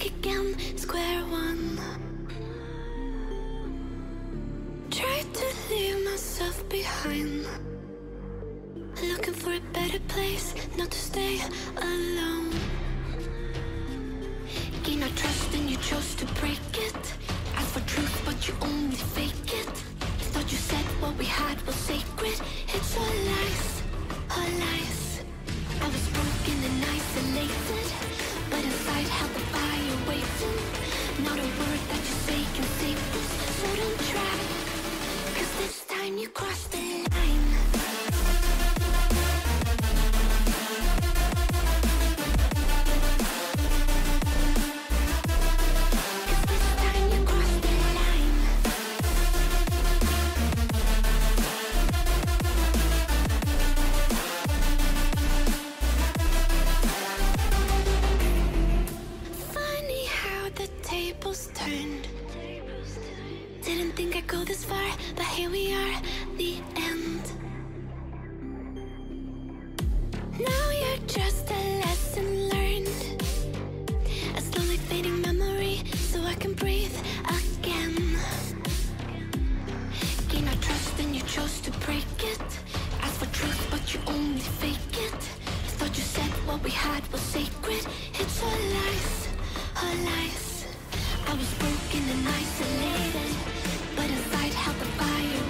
back again, square one. Try to leave myself behind. Looking for a better place, not to stay alone. Gain our trust and you chose to break it. Ask for truth, but you only fake it. Thought you said what we had was sacred. sacred, it's all life, all life. I was broken and isolated, but inside held the fire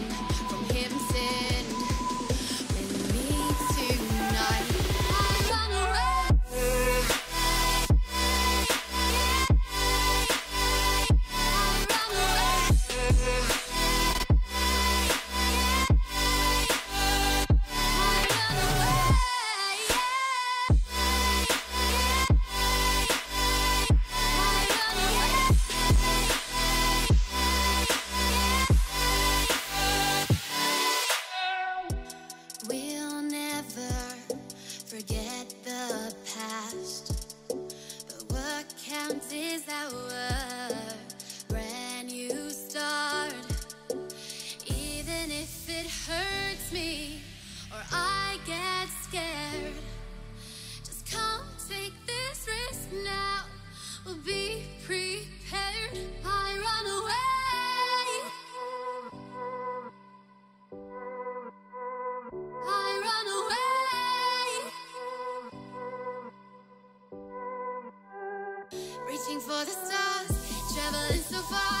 the stars, traveling so far.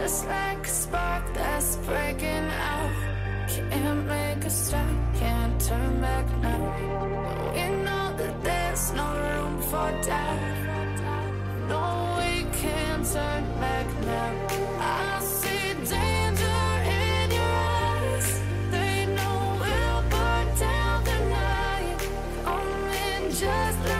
Just like a spark that's breaking out. Can't make a stop, can't turn back now. We know that there's no room for doubt. No, we can't turn back now. I see danger in your eyes. They know we'll burn down the night. Just like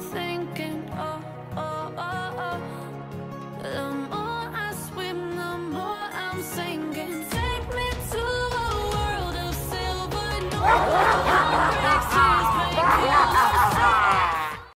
Overthinking.